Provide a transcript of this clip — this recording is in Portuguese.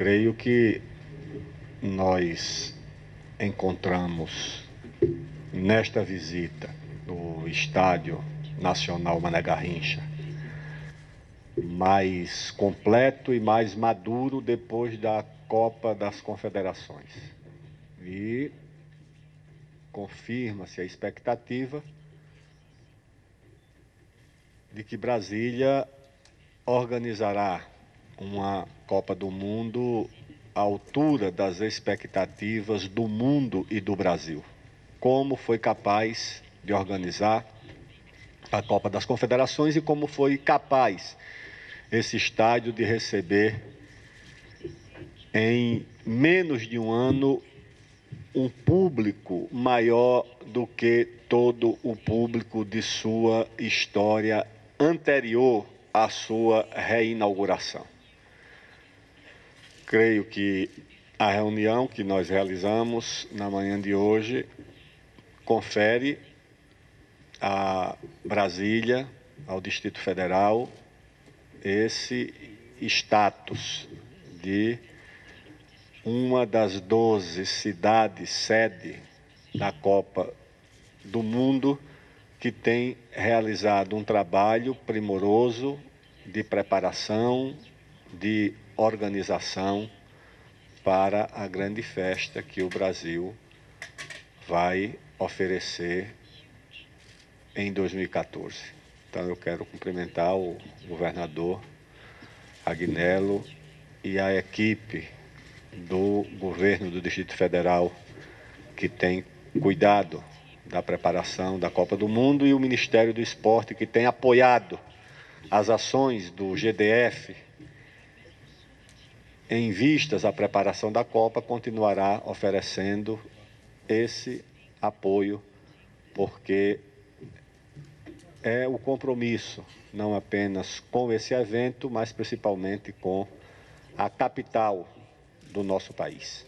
Creio que nós encontramos nesta visita no Estádio Nacional Mané Garrincha mais completo e mais maduro depois da Copa das Confederações. E confirma-se a expectativa de que Brasília organizará uma Copa do Mundo à altura das expectativas do mundo e do Brasil. Como foi capaz de organizar a Copa das Confederações e como foi capaz esse estádio de receber em menos de um ano um público maior do que todo o público de sua história anterior à sua reinauguração. Creio que a reunião que nós realizamos na manhã de hoje confere a Brasília, ao Distrito Federal, esse status de uma das 12 cidades sede da Copa do Mundo que tem realizado um trabalho primoroso de preparação, de organização para a grande festa que o Brasil vai oferecer em 2014. Então eu quero cumprimentar o governador Agnello e a equipe do governo do Distrito Federal que tem cuidado da preparação da Copa do Mundo e o Ministério do Esporte que tem apoiado as ações do GDF em vistas à preparação da Copa continuará oferecendo esse apoio porque é o compromisso não apenas com esse evento, mas principalmente com a capital do nosso país.